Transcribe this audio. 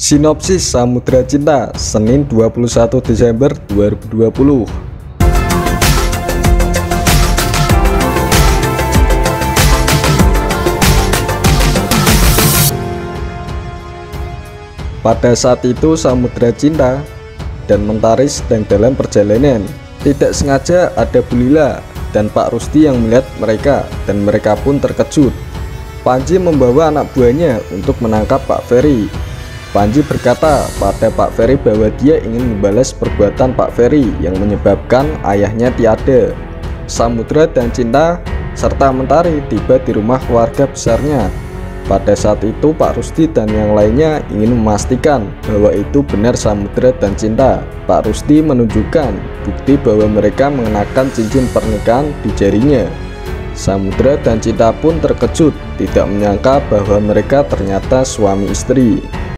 Sinopsis Samudra Cinta Senin 21 Desember 2020 Pada saat itu Samudra Cinta dan Mentari sedang dalam perjalanan Tidak sengaja ada Bulila dan Pak Rusti yang melihat mereka dan mereka pun terkejut. Panji membawa anak buahnya untuk menangkap Pak Ferry Panji berkata pada Pak Ferry bahwa dia ingin membalas perbuatan Pak Ferry yang menyebabkan ayahnya tiada. Samudra dan Cinta serta Mentari tiba di rumah keluarga besarnya. Pada saat itu Pak Rusti dan yang lainnya ingin memastikan bahwa itu benar Samudra dan Cinta. Pak Rusti menunjukkan bukti bahwa mereka mengenakan cincin pernikahan di jarinya. Samudra dan Cinta pun terkejut, tidak menyangka bahwa mereka ternyata suami istri.